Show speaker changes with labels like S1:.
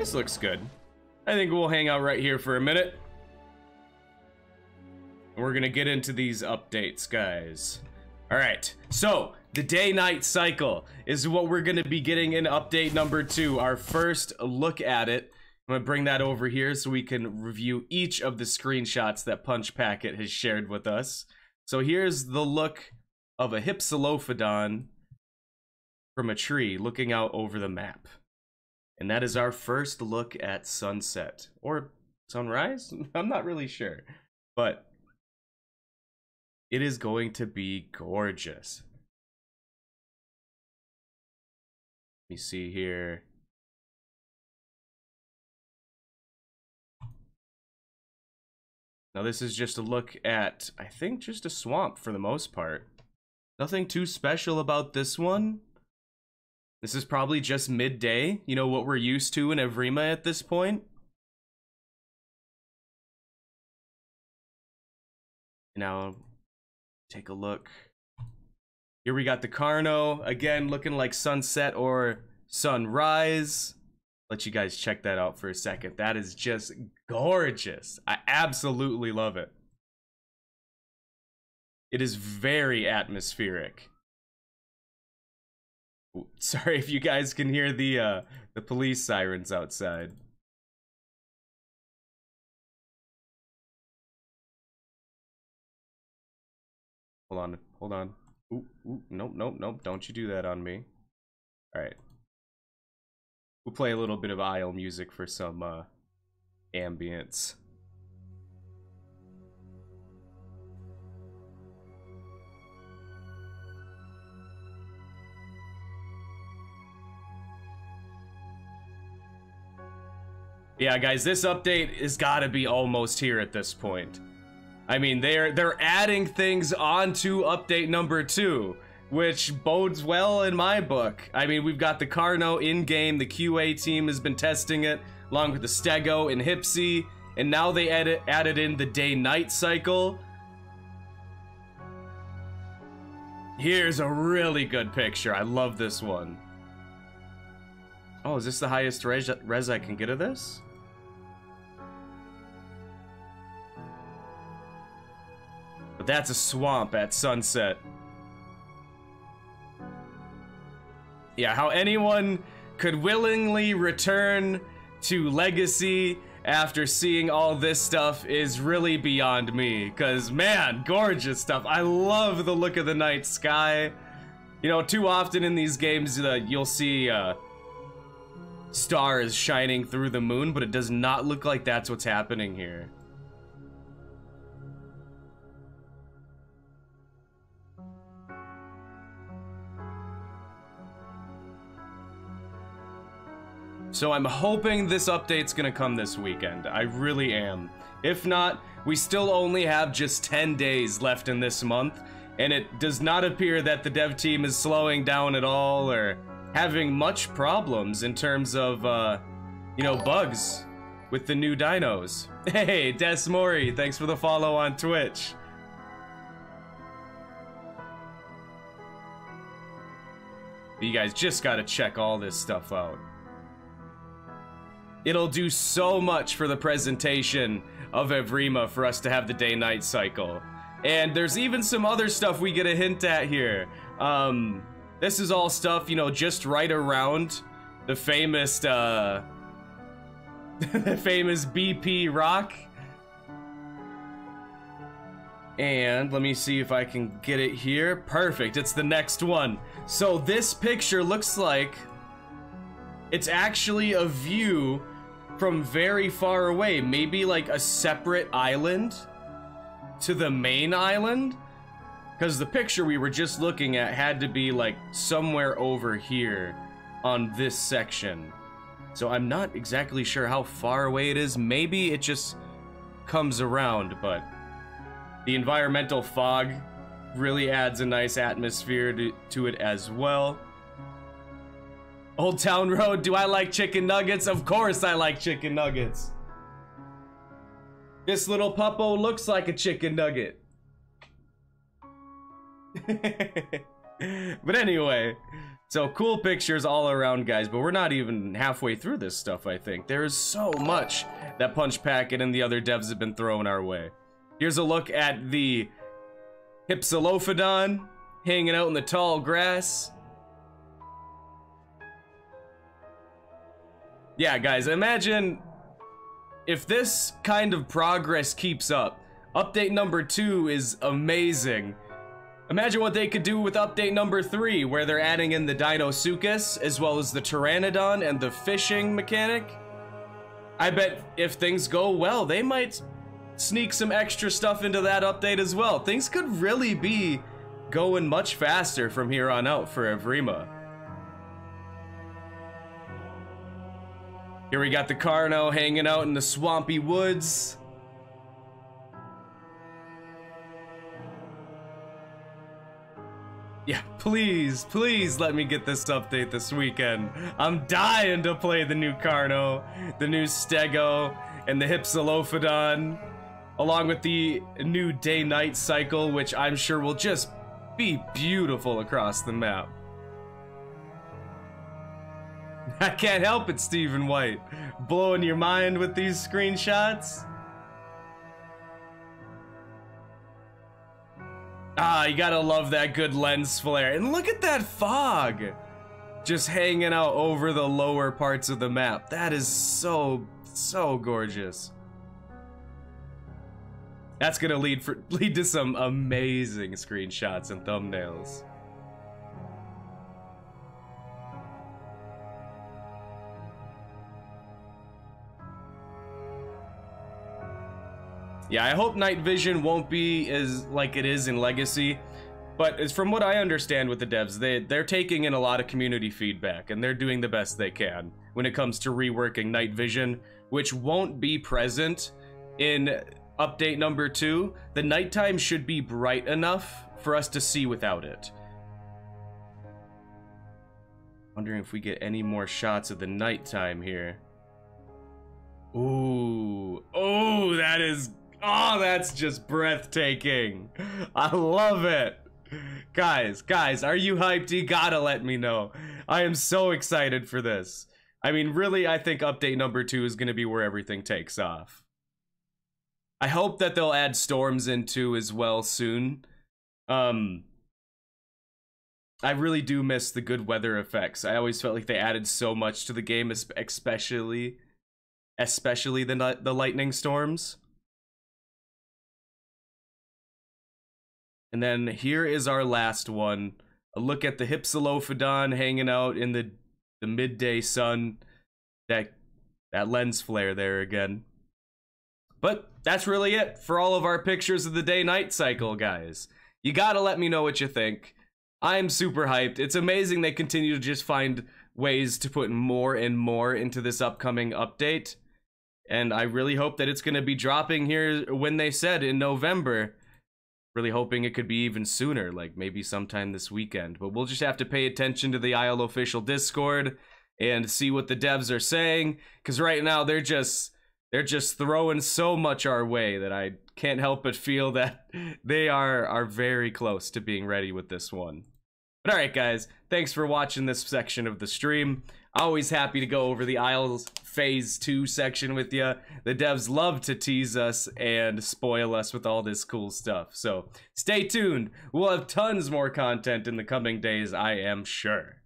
S1: This looks good. I think we'll hang out right here for a minute. We're gonna get into these updates, guys. All right, so the day-night cycle is what we're gonna be getting in update number two, our first look at it. I'm gonna bring that over here so we can review each of the screenshots that Punch Packet has shared with us. So here's the look of a Hypsilophodon from a tree looking out over the map. And that is our first look at sunset or sunrise. I'm not really sure, but it is going to be gorgeous. Let me see here. Now this is just a look at, I think, just a swamp for the most part. Nothing too special about this one. This is probably just midday, you know, what we're used to in Evrima at this point. Now, take a look. Here we got the Carno, again, looking like sunset or sunrise. Let you guys check that out for a second. That is just gorgeous. I absolutely love it. It is very atmospheric. Sorry if you guys can hear the uh the police sirens outside. Hold on, hold on. Ooh, ooh, nope, nope, nope. Don't you do that on me. Alright. We'll play a little bit of Isle music for some uh ambience. Yeah, guys, this update has got to be almost here at this point. I mean, they're they're adding things onto update number two, which bodes well in my book. I mean, we've got the Carno in-game, the QA team has been testing it, along with the Stego and Hipsy, and now they added, added in the day-night cycle. Here's a really good picture. I love this one. Oh, is this the highest res, res I can get of this? But that's a swamp at sunset. Yeah, how anyone could willingly return to Legacy after seeing all this stuff is really beyond me. Because, man, gorgeous stuff. I love the look of the night sky. You know, too often in these games, uh, you'll see uh, stars shining through the moon, but it does not look like that's what's happening here. So I'm hoping this update's gonna come this weekend. I really am. If not, we still only have just 10 days left in this month, and it does not appear that the dev team is slowing down at all or having much problems in terms of, uh, you know, bugs with the new dinos. Hey, Des Mori, thanks for the follow on Twitch. You guys just gotta check all this stuff out. It'll do so much for the presentation of Evrima for us to have the day-night cycle. And there's even some other stuff we get a hint at here. Um, this is all stuff, you know, just right around the famous, uh, the famous BP rock. And let me see if I can get it here. Perfect, it's the next one. So this picture looks like it's actually a view from very far away, maybe like a separate island to the main island. Because the picture we were just looking at had to be like somewhere over here on this section. So I'm not exactly sure how far away it is. Maybe it just comes around, but the environmental fog really adds a nice atmosphere to, to it as well. Old Town Road, do I like chicken nuggets? Of course I like chicken nuggets. This little puppo looks like a chicken nugget. but anyway, So cool pictures all around, guys, but we're not even halfway through this stuff, I think. There is so much that Punch Packet and the other devs have been throwing our way. Here's a look at the Hypsilophodon hanging out in the tall grass. Yeah, guys, imagine if this kind of progress keeps up. Update number two is amazing. Imagine what they could do with update number three, where they're adding in the Deinosuchus, as well as the Pteranodon and the fishing mechanic. I bet if things go well, they might sneak some extra stuff into that update as well. Things could really be going much faster from here on out for Evrima. Here we got the Carno hanging out in the swampy woods. Yeah, please, please let me get this update this weekend. I'm dying to play the new Carno, the new Stego, and the Hypsilophodon, along with the new day-night cycle, which I'm sure will just be beautiful across the map. I can't help it, Stephen White. Blowing your mind with these screenshots? Ah, you gotta love that good lens flare. And look at that fog! Just hanging out over the lower parts of the map. That is so, so gorgeous. That's gonna lead for lead to some amazing screenshots and thumbnails. Yeah, I hope night vision won't be as like it is in Legacy. But as from what I understand with the devs, they, they're taking in a lot of community feedback and they're doing the best they can when it comes to reworking night vision, which won't be present in update number two. The nighttime should be bright enough for us to see without it. Wondering if we get any more shots of the nighttime here. Ooh, oh, that is Oh, that's just breathtaking. I love it. Guys, guys, are you hyped? You gotta let me know. I am so excited for this. I mean, really, I think update number two is gonna be where everything takes off. I hope that they'll add storms into as well soon. Um, I really do miss the good weather effects. I always felt like they added so much to the game, especially, especially the the lightning storms. And then here is our last one. A look at the Hypsilophodon hanging out in the, the midday sun. That, that lens flare there again. But that's really it for all of our pictures of the day-night cycle, guys. You gotta let me know what you think. I'm super hyped. It's amazing they continue to just find ways to put more and more into this upcoming update. And I really hope that it's going to be dropping here when they said in November really hoping it could be even sooner, like maybe sometime this weekend. But we'll just have to pay attention to the Isle official Discord and see what the devs are saying, because right now they're just they're just throwing so much our way that I can't help but feel that they are are very close to being ready with this one. But alright guys, thanks for watching this section of the stream. Always happy to go over the Isles Phase 2 section with you. The devs love to tease us and spoil us with all this cool stuff. So stay tuned. We'll have tons more content in the coming days, I am sure.